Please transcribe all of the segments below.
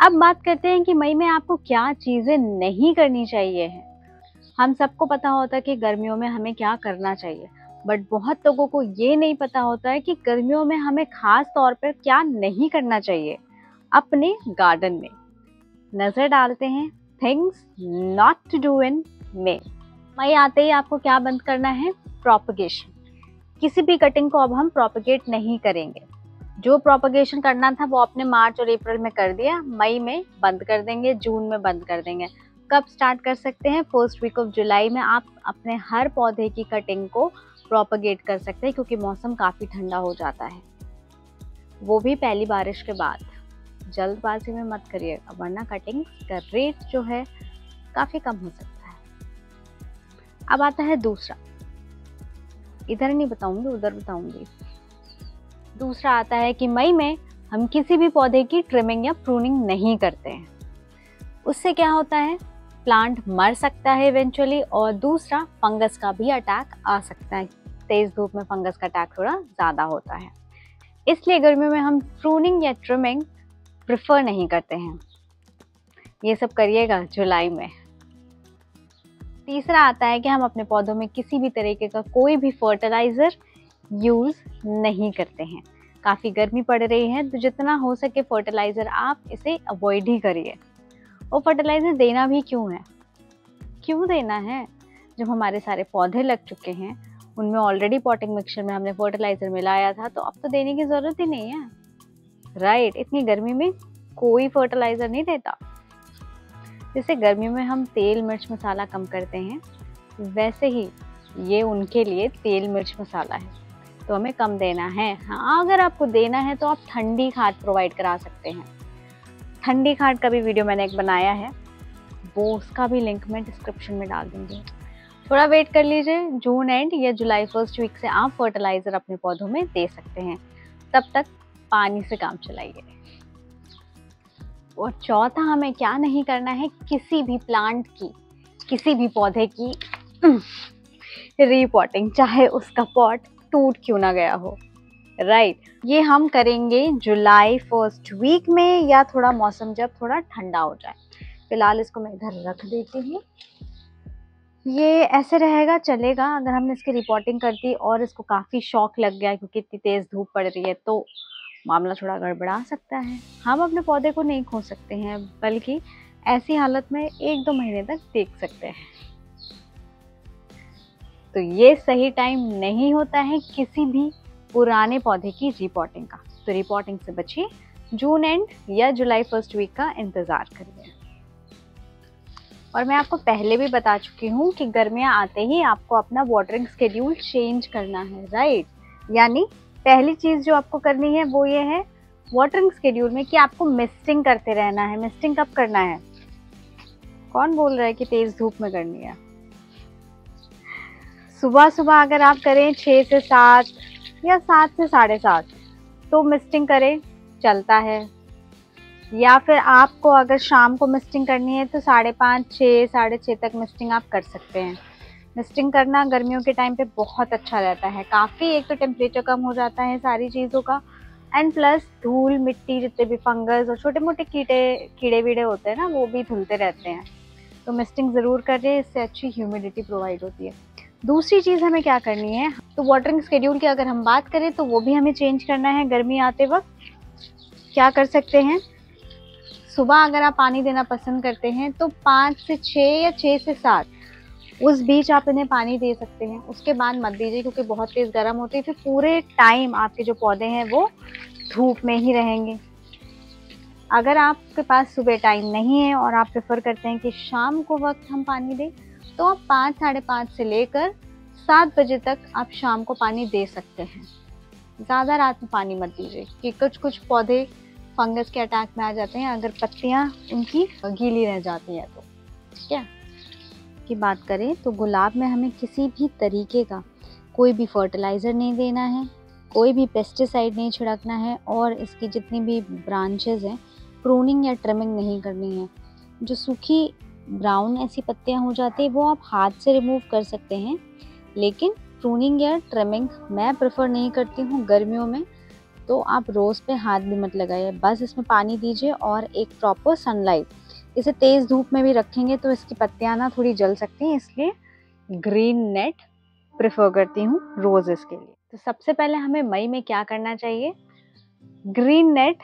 अब बात करते हैं कि मई में आपको क्या चीज़ें नहीं करनी चाहिए है। हम सबको पता होता है कि गर्मियों में हमें क्या करना चाहिए बट बहुत लोगों को ये नहीं पता होता है कि गर्मियों में हमें खास तौर पर क्या नहीं करना चाहिए, अपने गार्डन में। नज़र डालते हैं things not to do in May मई आते ही आपको क्या बंद करना है? प्रोपगेशन किसी भी कटिंग को अब हम प्रोपगेट नहीं करेंगे। जो प्रोपगेशन करना था, वो आपने मार्च और अप्रैल में कर दिया। मई में बंद कर देंगे, जून में बंद कर देंगे। कब स्टार्ट कर सकते हैं? फ़र्स्ट वीक ऑफ़ जुलाई में आप अपने हर पौधे की कटिंग को प्रोपगेट कर सकते हैं, क्योंकि मौसम काफ़ी ठंडा हो जाता है। वो भी पहली बारिश के बाद। जल्दबाजी में मत करिएगा वरना कटिंग का रेट जो है काफ़ी कम हो सकता है। अब आता है दूसरा। इधर नहीं बताऊँगी, उधर बताऊँगी। दूसरा आता है कि मई में हम किसी भी पौधे की ट्रिमिंग या प्रूनिंग नहीं करते हैं। उससे क्या होता है? प्लांट मर सकता है इवेंचुअली और दूसरा फंगस का भी अटैक आ सकता है। तेज़ धूप में फंगस का अटैक थोड़ा ज़्यादा होता है। इसलिए गर्मियों में हम प्रूनिंग या ट्रिमिंग प्रिफर नहीं करते हैं। ये सब करिएगा जुलाई में। तीसरा आता है कि हम अपने पौधों में किसी भी तरीके का कोई भी फर्टिलाइज़र यूज़ नहीं करते हैं। काफ़ी गर्मी पड़ रही है तो जितना हो सके फर्टिलाइज़र आप इसे अवॉइड ही करिए। और फर्टिलाइज़र देना भी क्यों है? क्यों देना है? जब हमारे सारे पौधे लग चुके हैं उनमें ऑलरेडी पॉटिंग मिक्सचर में हमने फर्टिलाइज़र मिलाया था तो अब तो देने की ज़रूरत ही नहीं है। राइट right, इतनी गर्मी में कोई फर्टिलाइज़र नहीं देता। जैसे गर्मी में हम तेल मिर्च मसाला कम करते हैं वैसे ही ये उनके लिए तेल मिर्च मसाला है। तो हमें कम देना है। हाँ अगर आपको देना है तो आप ठंडी खाद प्रोवाइड करा सकते हैं। ठंडी खाद का भी वीडियो मैंने एक बनाया है। वो उसका भी लिंक मैं डिस्क्रिप्शन में डाल दूँगी। थोड़ा वेट कर लीजिए। जून एंड या जुलाई फ़र्स्ट वीक से आप फर्टिलाइज़र अपने पौधों में दे सकते हैं। तब तक पानी से काम चलाइए। और चौथा, हमें क्या नहीं करना है? किसी भी प्लांट की, किसी भी पौधे की रीपॉटिंग चाहे उसका पॉट टूट क्यों ना गया हो? Right right. ये हम करेंगे जुलाई फ़र्स्ट वीक में या थोड़ा मौसम जब थोड़ा ठंडा हो जाए। फ़िलहाल इसको मैं इधर रख देती हूँ। ये ऐसे रहेगा, चलेगा। अगर हमने इसकी रिपोर्टिंग कर दी और इसको काफ़ी शौक लग गया क्योंकि इतनी तेज़ धूप पड़ रही है तो मामला थोड़ा गड़बड़ा सकता है। हम अपने पौधे को नहीं खो सकते हैं, बल्कि ऐसी हालत में एक दो महीने तक देख सकते हैं। तो ये सही टाइम नहीं होता है किसी भी पुराने पौधे की रिपोर्टिंग का। तो रिपोर्टिंग से बचिए जून एंड या जुलाई फ़र्स्ट वीक का इंतज़ार करिए। और मैं आपको पहले भी बता चुकी हूँ कि गर्मियाँ आते ही आपको अपना वाटरिंग स्केड्यूल चेंज करना है राइट यानी पहली चीज़ जो आपको करनी है वो ये है वाटरिंग स्केड्यूल में कि आपको मिस्टिंग करते रहना है मिस्टिंग कब करना है? कौन बोल रहा है कि तेज़ धूप में करनी है? सुबह सुबह अगर आप करें छः से सात या सात से साढ़े सात तो मिस्टिंग करें, चलता है। या फिर आपको अगर शाम को मिस्टिंग करनी है तो साढ़े पाँच छः साढ़े छः तक मिस्टिंग आप कर सकते हैं। मिस्टिंग करना गर्मियों के टाइम पे बहुत अच्छा रहता है। काफ़ी एक तो टेम्परेचर कम हो जाता है सारी चीज़ों का एंड प्लस धूल, मिट्टी, जितने भी फंगस और छोटे मोटे कीड़े कीड़े वीड़े होते हैं ना, वो भी धुलते रहते हैं। तो मिस्टिंग ज़रूर करें, इससे अच्छी ह्यूमिडिटी प्रोवाइड होती है। दूसरी चीज़ हमें क्या करनी है? तो वाटरिंग स्केड्यूल की अगर हम बात करें तो वो भी हमें चेंज करना है गर्मी आते वक्त। क्या कर सकते हैं? सुबह अगर आप पानी देना पसंद करते हैं तो पाँच से छः या छः से सात, उस बीच आप इन्हें पानी दे सकते हैं। उसके बाद मत दीजिए, क्योंकि बहुत तेज़ गर्म होती है, फिर पूरे टाइम आपके जो पौधे हैं, वो धूप में ही रहेंगे। अगर आपके पास सुबह टाइम नहीं है और आप प्रेफर करते हैं कि शाम को वक्त हम पानी दें तो आप पाँच, साढ़े पाँच से लेकर सात बजे तक आप शाम को पानी दे सकते हैं। ज़्यादा रात में पानी मत दीजिए, कि कुछ कुछ पौधे फंगस के अटैक में आ जाते हैं, अगर पत्तियाँ उनकी गीली रह जाती हैं तो। ठीक है? की बात करें तो गुलाब में हमें किसी भी तरीके का कोई भी फर्टिलाइज़र नहीं देना है, कोई भी पेस्टिसाइड नहीं छिड़कना है, और इसकी जितनी भी ब्रांचेज हैं प्रूनिंग या ट्रिमिंग नहीं करनी है। जो सूखी ब्राउन ऐसी पत्तियाँ हो जाती है, वो आप हाथ से रिमूव कर सकते हैं। लेकिन प्रूनिंग या ट्रिमिंग मैं प्रेफर नहीं करती हूँ गर्मियों में तो आप रोज़ पे हाथ भी मत लगाइए। बस इसमें पानी दीजिए और एक प्रॉपर सनलाइट इसे तेज़ धूप में भी रखेंगे तो इसकी पत्तियाँ ना थोड़ी जल सकती हैं, इसलिए ग्रीन नेट प्रेफर करती हूँ रोजेस के लिए। तो सबसे पहले हमें मई में क्या करना चाहिए? ग्रीन नेट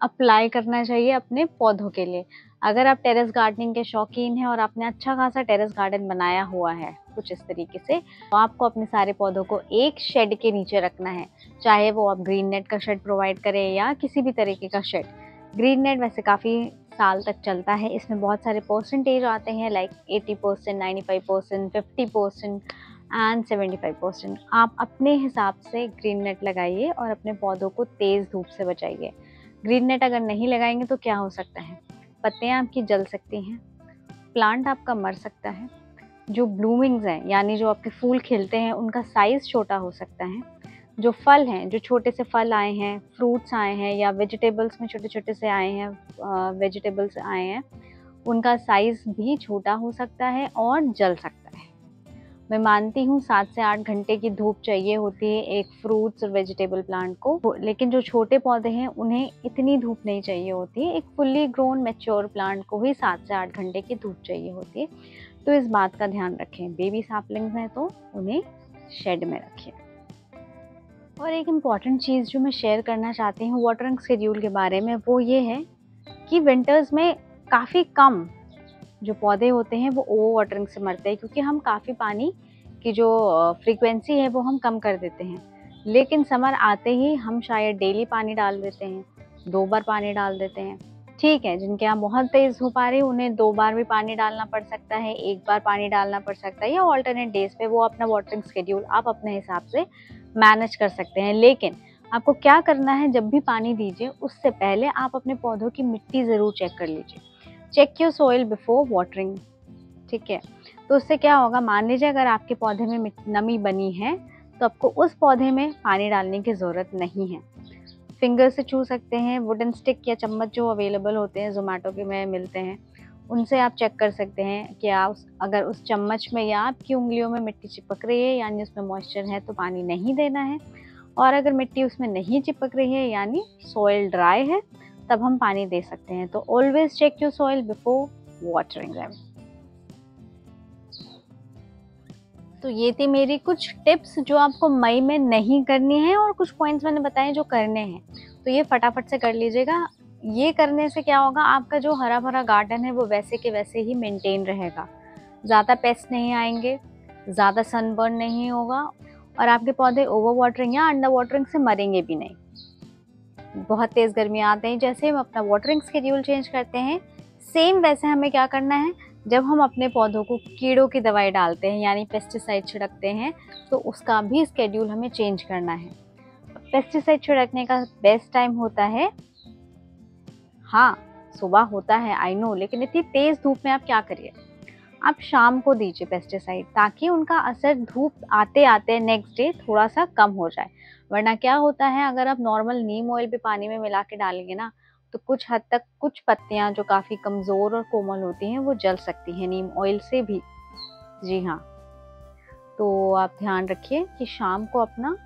अप्लाई करना चाहिए अपने पौधों के लिए। अगर आप टेरेस गार्डनिंग के शौकीन हैं और आपने अच्छा खासा टेरेस गार्डन बनाया हुआ है कुछ इस तरीके से तो आपको अपने सारे पौधों को एक शेड के नीचे रखना है। चाहे वो आप ग्रीन नेट का शेड प्रोवाइड करें या किसी भी तरीके का शेड। ग्रीन नेट वैसे काफ़ी साल तक चलता है, इसमें बहुत सारे परसेंटेज आते हैं like eighty percent ninety five percent fifty percent and seventy five percent आप अपने हिसाब से ग्रीन नेट लगाइए और अपने पौधों को तेज़ धूप से बचाइए। ग्रीन नेट अगर नहीं लगाएँगे तो क्या हो सकता है? पत्तियाँ आपकी जल सकती हैं प्लांट आपका मर सकता है, जो ब्लूमिंग्स हैं, यानी जो आपके फूल खिलते हैं, उनका साइज़ छोटा हो सकता है, जो फल हैं, जो छोटे से फल आए हैं फ्रूट्स आए हैं, या वेजिटेबल्स में छोटे छोटे से आए हैं वेजिटेबल्स आए हैं, उनका साइज़ भी छोटा हो सकता है और जल सकता है। मैं मानती हूँ सात से आठ घंटे की धूप चाहिए होती है एक फ्रूट्स और वेजिटेबल प्लांट को लेकिन जो छोटे पौधे हैं, उन्हें इतनी धूप नहीं चाहिए होती है। एक फुल्ली ग्रोन मेच्योर प्लांट को ही सात से आठ घंटे की धूप चाहिए होती है। तो इस बात का ध्यान रखें। बेबी सैपलिंग्स हैं तो उन्हें शेड में रखें। और एक इंपॉर्टेंट चीज़ जो मैं शेयर करना चाहती हूँ वाटरिंग शेड्यूल के बारे में, वो ये है कि विंटर्स में काफ़ी कम जो पौधे होते हैं, वो ओवर वाटरिंग से मरते हैं, क्योंकि हम काफ़ी पानी की जो फ्रीक्वेंसी है, वो हम कम कर देते हैं। लेकिन समर आते ही हम शायद डेली पानी डाल देते हैं, दो बार पानी डाल देते हैं। ठीक है, जिनके यहाँ बहुत तेज़ धूप आ रही उन्हें दो बार भी पानी डालना पड़ सकता है, एक बार पानी डालना पड़ सकता है, या ऑल्टरनेट डेज़ पे वो अपना वाटरिंग स्केड्यूल आप अपने हिसाब से मैनेज कर सकते हैं। लेकिन आपको क्या करना है, जब भी पानी दीजिए, उससे पहले आप अपने पौधों की मिट्टी ज़रूर चेक कर लीजिए। Check your soil before watering ठीक है? तो उससे क्या होगा, मान लीजिए अगर आपके पौधे में नमी बनी है तो आपको उस पौधे में पानी डालने की ज़रूरत नहीं है। फिंगर से छू सकते हैं वुडन स्टिक या चम्मच जो अवेलेबल होते हैं जोमेटो के में मिलते हैं, उनसे आप चेक कर सकते हैं कि आप अगर उस चम्मच में या आपकी उंगलियों में मिट्टी चिपक रही है, यानी उसमें मॉइस्चर है तो पानी नहीं देना है। और अगर मिट्टी उसमें नहीं चिपक रही है, यानी सॉइल ड्राई है तब हम पानी दे सकते हैं। तो always check your soil before watering them तो ये थी मेरी कुछ टिप्स जो आपको मई में नहीं करनी है और कुछ पॉइंट्स मैंने बताए जो करने हैं। तो ये फटाफट से कर लीजिएगा। ये करने से क्या होगा, आपका जो हरा भरा गार्डन है वो वैसे के वैसे ही मेंटेन रहेगा। ज़्यादा पेस्ट नहीं आएँगे, ज़्यादा सनबर्न नहीं होगा और आपके पौधे ओवर वाटरिंग या अंडर वाटरिंग से मरेंगे भी नहीं। बहुत तेज़ गर्मी आते हैं, जैसे हम अपना वाटरिंग स्केड्यूल चेंज करते हैं। सेम वैसे हमें क्या करना है? जब हम अपने पौधों को कीड़ों की दवाई डालते हैं, यानी पेस्टिसाइड छिड़कते हैं तो उसका भी स्केड्यूल हमें चेंज करना है। पेस्टिसाइड छिड़कने का बेस्ट टाइम होता है। हाँ सुबह होता है आई नो लेकिन इतनी तेज़ धूप में आप क्या करिए? आप शाम को दीजिए पेस्टिसाइड ताकि उनका असर धूप आते आते नेक्स्ट डे थोड़ा सा कम हो जाए। वरना क्या होता है, अगर आप नॉर्मल नीम ऑयल भी पानी में मिला के डालेंगे ना तो कुछ हद तक कुछ पत्तियाँ जो काफ़ी कमज़ोर और कोमल होती हैं, वो जल सकती हैं नीम ऑयल से भी। जी हाँ। तो आप ध्यान रखिए कि शाम को अपना,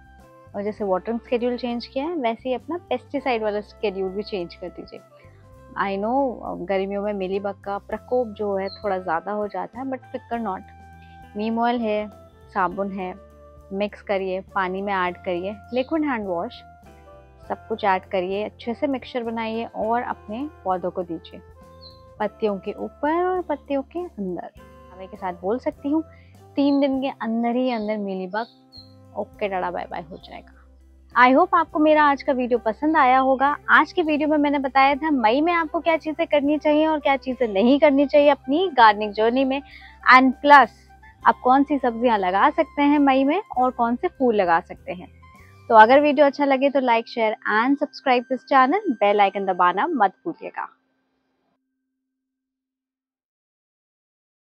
और जैसे वाटरिंग स्केड्यूल चेंज किया है, वैसे ही अपना पेस्टिसाइड वाला स्केड्यूल भी चेंज कर दीजिए। आई नो गर्मियों में मिली बग का प्रकोप जो है थोड़ा ज़्यादा हो जाता है बट फिकर नॉट नीम ऑयल है, साबुन है मिक्स करिए, पानी में ऐड करिए लिक्विड हैंड वॉश सब कुछ ऐड करिए, अच्छे से मिक्सचर बनाइए और अपने पौधों को दीजिए। पत्तियों के ऊपर और पत्तियों के अंदर। हमें के साथ बोल सकती हूँ, तीन दिन के अंदर ही अंदर मिली बग ओके डाड़ा बाय बाय हो जाएगा। आई होप आपको मेरा आज का वीडियो पसंद आया होगा। आज के वीडियो में मैंने बताया था, मई में आपको क्या चीज़ें करनी चाहिए और क्या चीज़ें नहीं करनी चाहिए अपनी गार्डनिंग जर्नी में। एंड प्लस आप कौन सी सब्ज़ियाँ लगा सकते हैं मई में और कौन से फूल लगा सकते हैं। तो अगर वीडियो अच्छा लगे तो like share and subscribe this channel bell icon दबाना मत भूलिएगा।